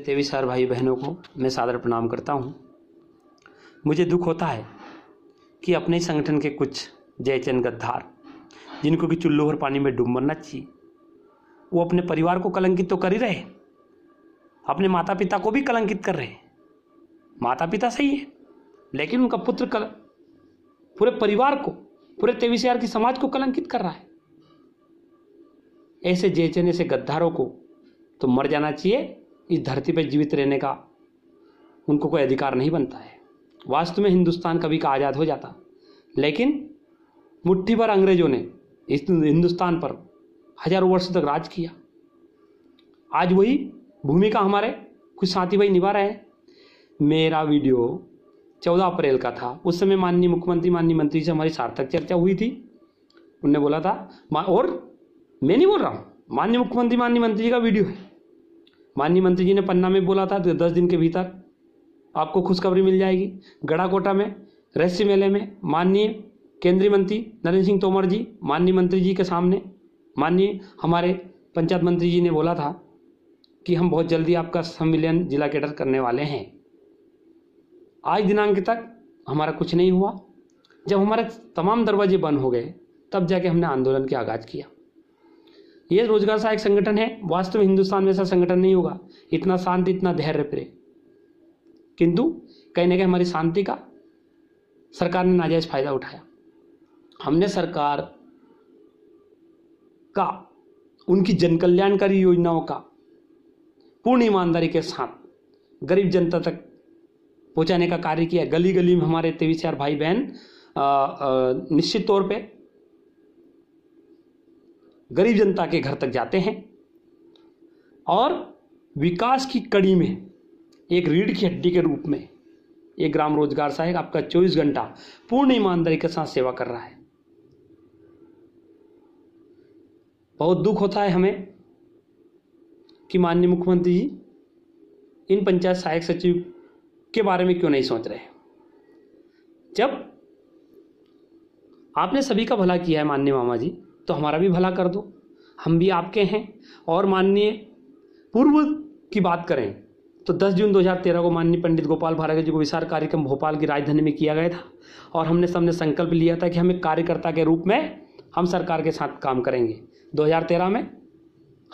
तेविसार भाई बहनों को मैं सादर प्रणाम करता हूँ। मुझे दुख होता है कि अपने संगठन के कुछ जयचंद गद्दार, जिनको कि चुल्लू और पानी में डूब मरना चाहिए, वो अपने परिवार को कलंकित तो कर ही रहे अपने माता पिता को भी कलंकित कर रहे माता पिता सही है, लेकिन उनका पुत्र कल, पूरे परिवार को, पूरे तेविसियार की समाज को कलंकित कर रहा है। ऐसे जयचन ऐसे गद्दारों को तो मर जाना चाहिए इस धरती पर जीवित रहने का उनको कोई अधिकार नहीं बनता है। वास्तव में हिंदुस्तान कभी का आज़ाद हो जाता। लेकिन मुट्ठी भर अंग्रेज़ों ने इस हिंदुस्तान पर हज़ारों वर्ष तक राज किया। आज वही भूमिका हमारे कुछ साथी भाई निभा रहे हैं। मेरा वीडियो चौदह अप्रैल का था। उस समय माननीय मुख्यमंत्री, माननीय मंत्री से हमारी सार्थक चर्चा हुई थी। उनने बोला था और मैं नहीं बोल रहा हूँ। माननीय मुख्यमंत्री, माननीय मंत्री जी का वीडियो है। माननीय मंत्री जी ने पन्ना में बोला था तो दस दिन के भीतर आपको खुशखबरी मिल जाएगी। गढ़ाकोटा में, रहस्य मेले में, माननीय केंद्रीय मंत्री नरेंद्र सिंह तोमर जी, माननीय मंत्री जी के सामने, माननीय हमारे पंचायत मंत्री जी ने बोला था कि हम बहुत जल्दी आपका संविलियन जिला कैडर करने वाले हैं। आज दिनांक तक हमारा कुछ नहीं हुआ। जब हमारे तमाम दरवाजे बंद हो गए, तब जाके हमने आंदोलन का आगाज़ किया। ये रोज़गार सहायक संगठन है, वास्तव में हिंदुस्तान में ऐसा संगठन नहीं होगा। इतना शांति, इतना धैर्य प्रे किंतु कहीं ना कहीं हमारी शांति का सरकार ने नाजायज फ़ायदा उठाया। हमने सरकार का, उनकी जनकल्याणकारी योजनाओं का पूर्ण ईमानदारी के साथ गरीब जनता तक पहुँचाने का कार्य किया। गली गली में हमारे तेईस चार भाई बहन निश्चित तौर पे गरीब जनता के घर तक जाते हैं और विकास की कड़ी में एक रीढ़ की हड्डी के रूप में एक ग्राम रोज़गार सहायक आपका 24 घंटा पूर्ण ईमानदारी के साथ सेवा कर रहा है। बहुत दुख होता है हमें कि माननीय मुख्यमंत्री जी इन पंचायत सहायक सचिव के बारे में क्यों नहीं सोच रहे जब आपने सभी का भला किया है माननीय मामा जी तो हमारा भी भला कर दो। हम भी आपके हैं और माननीय पूर्व की बात करें तो 10 जून 2013 को माननीय पंडित गोपाल भार्गव जी को विशाल कार्यक्रम भोपाल की राजधानी में किया गया था और हमने सबने संकल्प लिया था कि हम एक कार्यकर्ता के रूप में हम सरकार के साथ काम करेंगे। 2013 में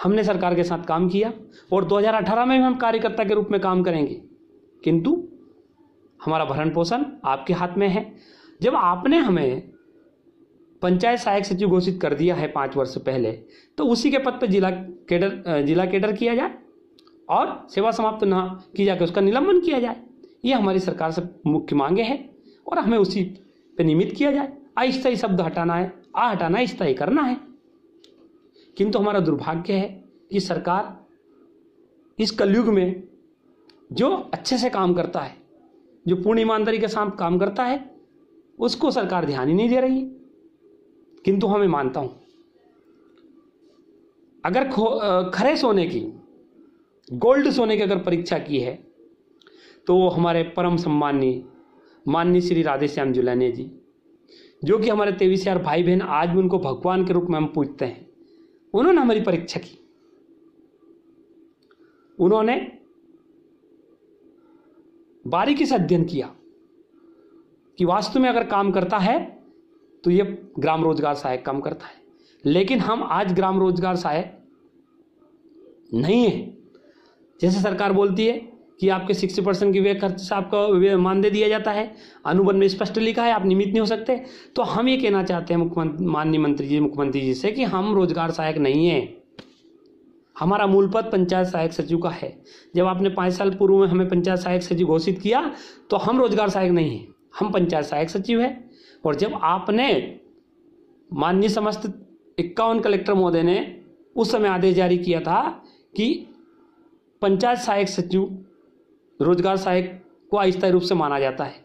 हमने सरकार के साथ काम किया और 2018 में भी हम कार्यकर्ता के रूप में काम करेंगे। किंतु हमारा भरण पोषण आपके हाथ में है। जब आपने हमें पंचायत सहायक सचिव घोषित कर दिया है पाँच वर्ष पहले। तो उसी के पद पर जिला केडर जिला केडर किया जाए और सेवा समाप्त न की जाकर उसका निलंबन किया जाए। ये हमारी सरकार से मुख्य मांगे हैं और हमें उसी पर नियमित किया जाए। अस्थायी शब्द हटाना है, आ हटाना है, स्थायी करना है। किंतु हमारा दुर्भाग्य है कि सरकार इस कलयुग में जो अच्छे से काम करता है, जो पूर्ण ईमानदारी के साथ काम करता है, उसको सरकार ध्यान ही नहीं दे रही है। किंतु हमें मानता हूँ। अगर खरे सोने की, गोल्ड सोने की अगर परीक्षा की है तो वो हमारे परम सम्मानी माननीय श्री राधेश्याम जुलानी जी, जो कि हमारे तेईस यार भाई बहन आज भी उनको भगवान के रूप में हम पूछते हैं, उन्होंने हमारी परीक्षा की। उन्होंने बारीकी से अध्ययन किया कि वास्तव में अगर काम करता है तो ये ग्राम रोज़गार सहायक काम करता है। लेकिन हम आज ग्राम रोज़गार सहायक नहीं है। जैसे सरकार बोलती है कि आपके सिक्सटी परसेंट की व्यय खर्च से आपका मानदेय दिया जाता है, अनुबंध में स्पष्ट लिखा है, आप निमित नहीं हो सकते। तो हम ये कहना चाहते हैं मुख्यमंत्री माननीय मंत्री जी, मुख्यमंत्री जी से कि हम रोज़गार सहायक नहीं है। हमारा मूल पद पंचायत सहायक सचिव का है। जब आपने पाँच साल पूर्व में हमें पंचायत सहायक सचिव घोषित किया तो हम रोज़गार सहायक नहीं है। हम पंचायत सहायक सचिव है। और जब आपने माननीय समस्त इक्यावन कलेक्टर महोदय ने उस समय आदेश जारी किया था कि पंचायत सहायक सचिव, रोज़गार सहायक को अस्थायी रूप से माना जाता है।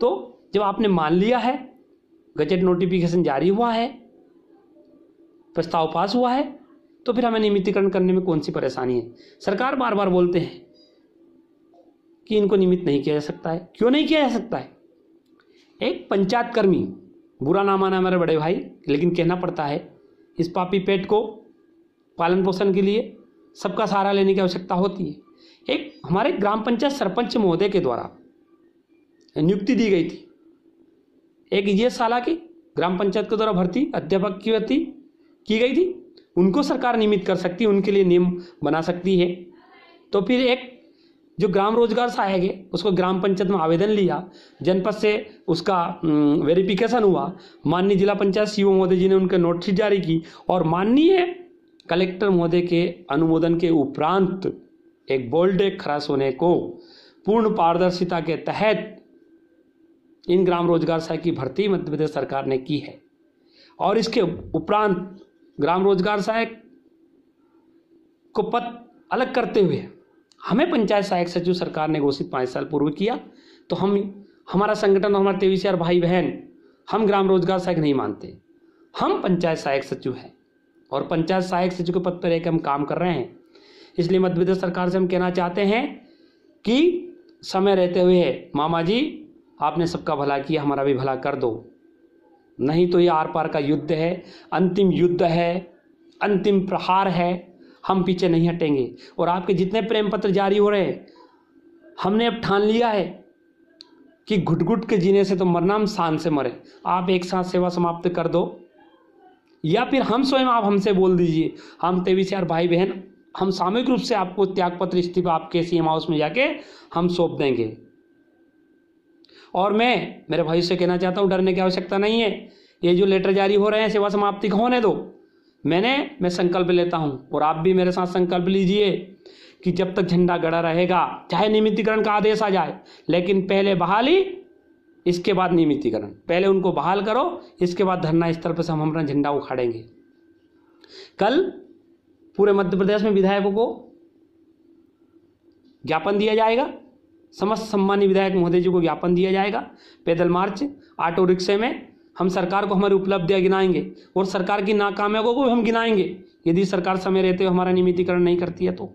तो जब आपने मान लिया है, गजट नोटिफिकेशन जारी हुआ है, प्रस्ताव पास हुआ है तो फिर हमें नियमितीकरण करने में कौन सी परेशानी है? सरकार बार बार बोलते हैं कि इनको नियमित नहीं किया जा सकता है। क्यों नहीं किया जा सकता है? एक पंचायत कर्मी बुरा नाम आना मेरे बड़े भाई, लेकिन कहना पड़ता है, इस पापी पेट को पालन पोषण के लिए सबका सहारा लेने की आवश्यकता होती है। एक हमारे ग्राम पंचायत सरपंच महोदय के द्वारा नियुक्ति दी गई थी। एक ये साला की ग्राम पंचायत के द्वारा भर्ती, अध्यापक की भर्ती की गई थी। उनको सरकार नियमित कर सकती है, उनके लिए नियम बना सकती है। तो फिर एक जो ग्राम रोज़गार सहायक है, उसको ग्राम पंचायत में आवेदन लिया। जनपद से उसका वेरिफिकेशन हुआ। माननीय जिला पंचायत सीओ महोदय जी ने उनके नोटिस जारी की और माननीय कलेक्टर महोदय के अनुमोदन के उपरांत एक बोल्ड खरास होने को पूर्ण पारदर्शिता के तहत इन ग्राम रोज़गार सहायक की भर्ती मध्य प्रदेश सरकार ने की है। और इसके उपरांत ग्राम रोज़गार सहायक को पद अलग करते हुए हमें पंचायत सहायक सचिव सरकार ने घोषित पाँच साल पूर्व किया तो हम, हमारा संगठन हमारे तेईस हज़ार भाई बहन हम ग्राम रोज़गार सहायक नहीं मानते। हम पंचायत सहायक सचिव हैं और पंचायत सहायक सचिव के पद पर रहकर हम काम कर रहे हैं। इसलिए मध्य प्रदेश सरकार से हम कहना चाहते हैं कि समय रहते हुए, मामा जी, आपने सबका भला किया, हमारा भी भला कर दो। नहीं तो ये आर पार का युद्ध है, अंतिम युद्ध है, अंतिम प्रहार है। हम पीछे नहीं हटेंगे। और आपके जितने प्रेम पत्र जारी हो रहे हैं, हमने अब ठान लिया है कि घुट घुट के जीने से तो मरना हम शान से मरे। आप एक साथ सेवा समाप्त कर दो। या फिर हम स्वयं आप हमसे बोल दीजिए, हम तेवीस यार भाई बहन हम सामूहिक रूप से आपको त्यागपत्र, इस्तीफा आपके सीएम हाउस में जाके हम सौंप देंगे। और मैं, मेरे भाई से कहना चाहता हूँ, डरने की आवश्यकता नहीं है। ये जो लेटर जारी हो रहे हैं, सेवा समाप्ति होने दो। मैंने, मैं संकल्प लेता हूँ, और आप भी मेरे साथ संकल्प लीजिए कि जब तक झंडा गड़ा रहेगा, चाहे नियमितीकरण का आदेश आ जाए, लेकिन पहले बहाली, इसके बाद नियमितीकरण। पहले उनको बहाल करो, इसके बाद धरना स्थल पर हम अपना झंडा उखाड़ेंगे। कल पूरे मध्य प्रदेश में विधायकों को ज्ञापन दिया जाएगा, समस्त सम्मानी विधायक महोदय जी को ज्ञापन दिया जाएगा, पैदल मार्च, ऑटो रिक्शे में हम सरकार को हमारी उपलब्धियाँ गिनाएँगे और सरकार की नाकामयाबों को भी हम गिनाएँगे। यदि सरकार समय रहते हुए हमारा नियमितीकरण नहीं करती है तो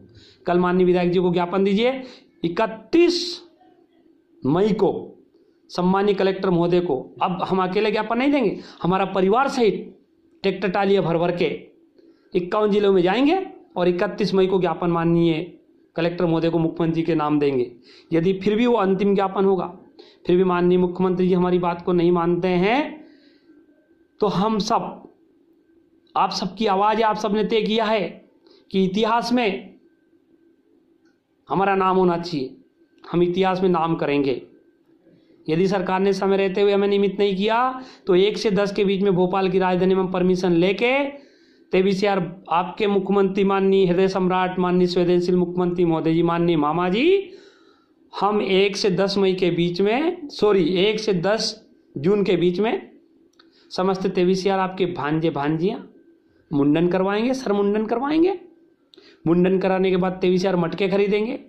कल माननीय विधायक जी को ज्ञापन दीजिए, इकतीस मई को सम्मानी कलेक्टर महोदय को। अब हम अकेले ज्ञापन नहीं देंगे, हमारा परिवार सहित ट्रैक्टर टालिया भर भर के इक्यावन जिलों में जाएँगे और इकतीस मई को ज्ञापन माननीय कलेक्टर महोदय को मुख्यमंत्री के नाम देंगे। यदि फिर भी वो अंतिम ज्ञापन होगा, फिर भी माननीय मुख्यमंत्री जी हमारी बात को नहीं मानते हैं तो हम सब, आप सबकी आवाज़, आप सबने तय किया है कि इतिहास में हमारा नाम होना चाहिए। हम इतिहास में नाम करेंगे। यदि सरकार ने समय रहते हुए हमें नियमित नहीं किया तो एक से दस के बीच में भोपाल की राजधानी में परमिशन लेके तेईस यार आपके मुख्यमंत्री माननीय हृदय सम्राट, माननीय संवेदनशील मुख्यमंत्री महोदय जी माननीय मामा जी हम एक से दस मई के बीच में सॉरी एक से दस जून के बीच में समस्त तेईस यार आपके भांजे भांजियाँ। मुंडन करवाएँगे, सर मुंडन करवाएँगे। मुंडन कराने के बाद तेईस यार मटके खरीदेंगे।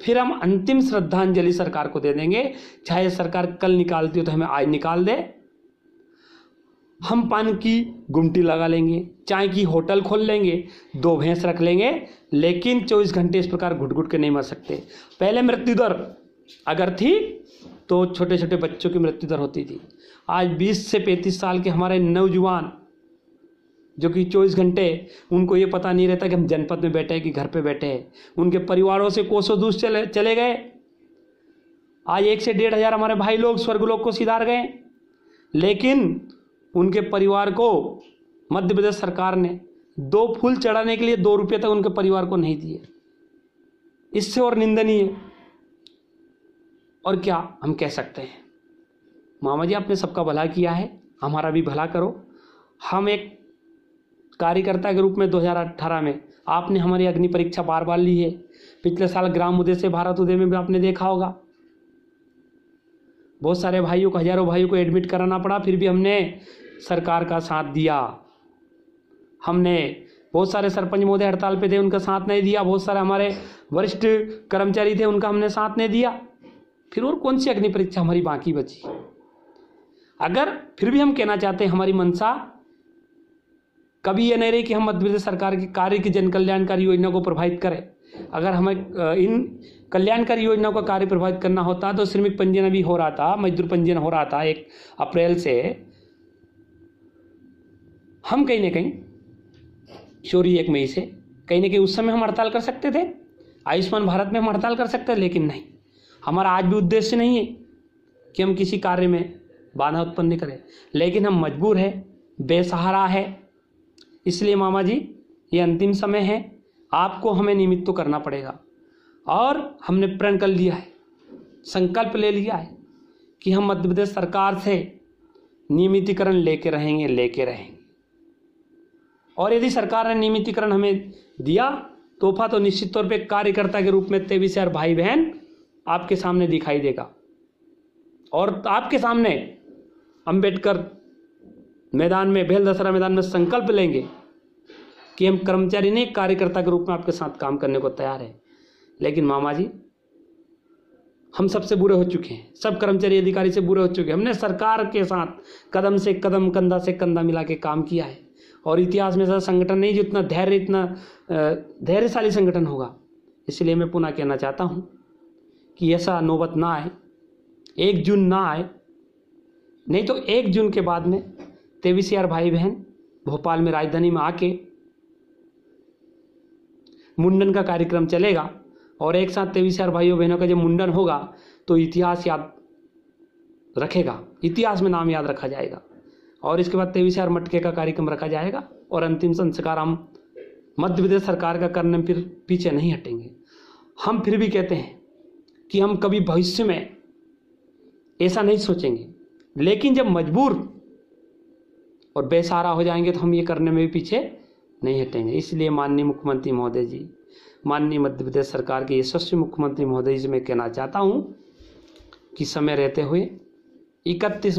फिर हम अंतिम श्रद्धांजलि सरकार को दे देंगे। चाहे सरकार कल निकालती हो तो हमें आज निकाल दे। हम पान की गुमटी लगा लेंगे, चाय की होटल खोल लेंगे, दो भैंस रख लेंगे, लेकिन चौबीस घंटे इस प्रकार घुट घुट के नहीं मर सकते। पहले मृत्यु दर अगर थी तो छोटे छोटे बच्चों की मृत्यु दर होती थी। आज 20 से 35 साल के हमारे नौजवान, जो कि चौबीस घंटे, उनको ये पता नहीं रहता कि हम जनपद में बैठे हैं कि घर पे बैठे हैं। उनके परिवारों से कोसों दूर चले चले गए। आज एक से डेढ़ हज़ार हमारे भाई लोग स्वर्गलोक को सिधार गए। लेकिन उनके परिवार को मध्य प्रदेश सरकार ने दो फूल चढ़ाने के लिए दो रुपये तक उनके परिवार को नहीं दिए। इससे और निंदनीय और क्या हम कह सकते हैं? मामा जी, आपने सबका भला किया है। हमारा भी भला करो। हम एक कार्यकर्ता के रूप में 2018 में आपने हमारी अग्नि परीक्षा बार बार ली है। पिछले साल ग्राम उदय से भारत उदय में भी आपने देखा होगा। बहुत सारे भाइयों को, हज़ारों भाइयों को एडमिट कराना पड़ा, फिर भी हमने सरकार का साथ दिया। हमने बहुत सारे सरपंच महोदय हड़ताल पे थे, उनका साथ नहीं दिया। बहुत सारे हमारे वरिष्ठ कर्मचारी थे, उनका हमने साथ नहीं दिया। फिर और कौन सी अग्नि परीक्षा हमारी बाकी बची? अगर फिर भी हम कहना चाहते हैं, हमारी मनसा, कभी ये नहीं रही कि हम मध्य प्रदेश सरकार के कार्य की जन कल्याणकारी योजना को प्रभावित करें। अगर हमें इन कल्याणकारी योजनाओं का कार्य प्रभावित करना होता तो श्रमिक पंजीयन अभी हो रहा था, मजदूर पंजीयन हो रहा था एक अप्रैल से। हम कहीं ना कहीं चोरी एक मई से, कहीं ना कहीं उस समय हम हड़ताल कर सकते थे, आयुष्मान भारत में हम हड़ताल कर सकते हैं लेकिन नहीं। हमारा आज भी उद्देश्य नहीं है कि हम किसी कार्य में बाधा उत्पन्न करें, लेकिन हम मजबूर है, बेसहारा है। इसलिए मामा जी, ये अंतिम समय है, आपको हमें नियमित तो करना पड़ेगा। और हमने प्रण कर लिया है, संकल्प ले लिया है कि हम मध्य प्रदेश सरकार से नियमितीकरण लेके रहेंगे लेके रहेंगे। और यदि सरकार ने नियमितीकरण हमें दिया, तोहफा तो निश्चित तौर पे कार्यकर्ता के रूप में तेईस हज़ार भाई बहन आपके सामने दिखाई देगा। और आपके सामने अंबेडकर मैदान में, भेल दशहरा मैदान में संकल्प लेंगे कि हम कर्मचारी नहीं, कार्यकर्ता के रूप में आपके साथ काम करने को तैयार है। लेकिन मामा जी हम सबसे बुरे हो चुके हैं। सब कर्मचारी अधिकारी से बुरे हो चुके हैं। हमने सरकार के साथ कदम से कदम, कंधा से कंधा मिला के काम किया है। और इतिहास में ऐसा संगठन नहीं जो इतना धैर्य, इतना धैर्यशाली संगठन होगा। इसलिए मैं पुनः कहना चाहता हूँ कि ऐसा नौबत ना आए, एक जून ना आए। नहीं तो एक जून के बाद में तेईस हज़ार भाई बहन भोपाल में राजधानी में आके मुंडन का कार्यक्रम चलेगा और एक साथ तेईस हज़ार भाइयों बहनों का जब मुंडन होगा तो इतिहास याद रखेगा। इतिहास में नाम याद रखा जाएगा और इसके बाद तेईस हज़ार मटके का कार्यक्रम रखा जाएगा और अंतिम संस्कार हम मध्य प्रदेश सरकार का करने फिर पीछे नहीं हटेंगे। हम फिर भी कहते हैं कि हम कभी भविष्य में ऐसा नहीं सोचेंगे। लेकिन जब मजबूर और बेसहारा हो जाएँगे तो हम ये करने में भी पीछे नहीं हटेंगे। इसलिए माननीय मुख्यमंत्री महोदय जी, माननीय मध्य प्रदेश सरकार के यशस्वी मुख्यमंत्री महोदय जी से मैं कहना चाहता हूँ कि समय रहते हुए इकतीस